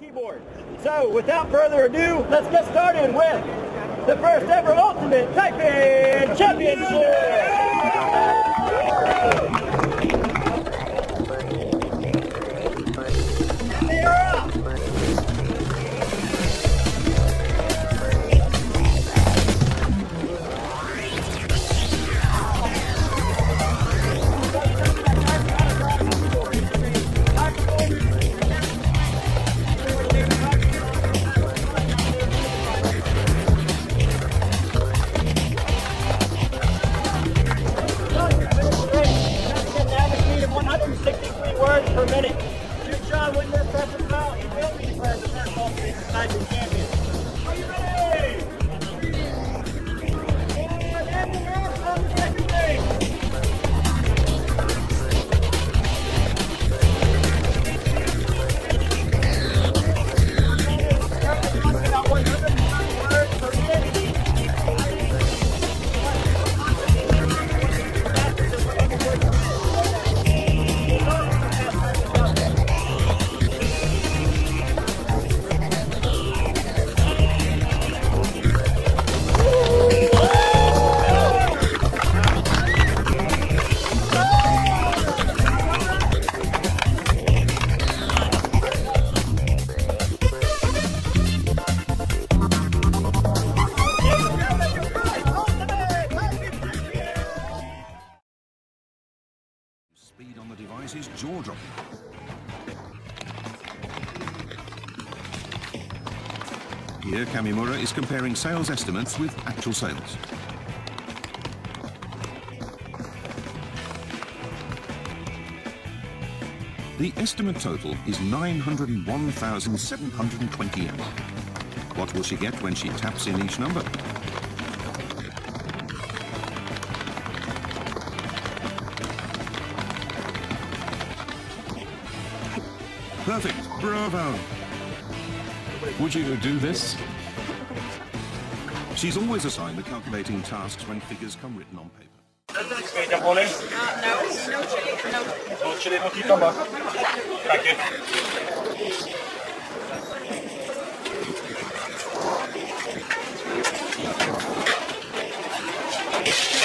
keyboard. So without further ado, let's get started with the first ever Ultimate Typing Championship! Per minute. Sean win this session now, he will be the first Ultimate Typing Champion. Is jaw-dropping. Here, Kamimura is comparing sales estimates with actual sales. The estimate total is 901,720 yen. What will she get when she taps in each number? Perfect. Bravo. Would you do this? She's always assigned the calculating tasks when figures come written on paper. Uh, no, no chili, no. Chili, no cucumber. Thank you. Thanks,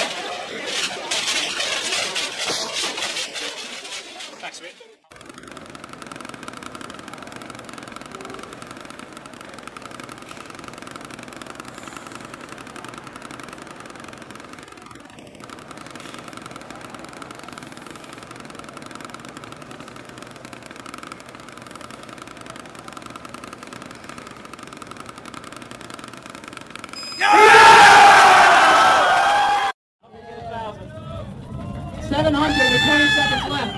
700 with 20 seconds left.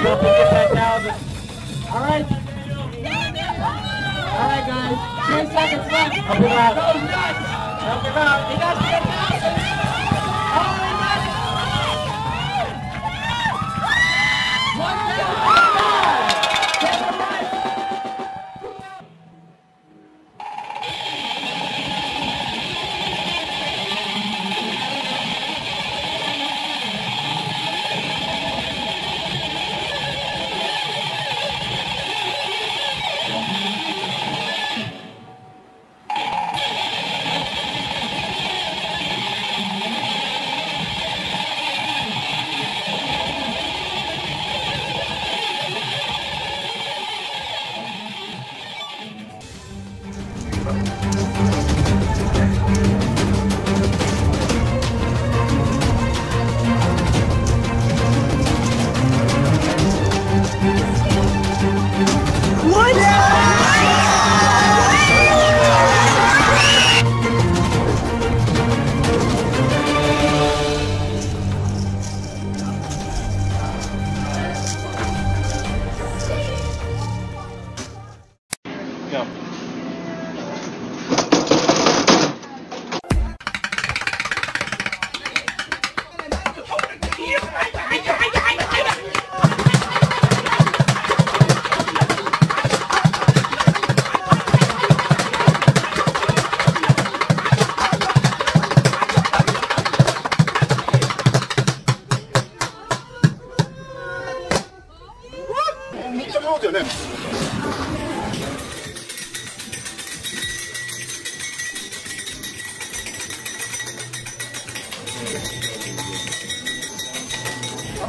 Help him get that thousand. All right. All right, guys. 10 seconds left. Help him out. Help him out. He got 10,000. Go.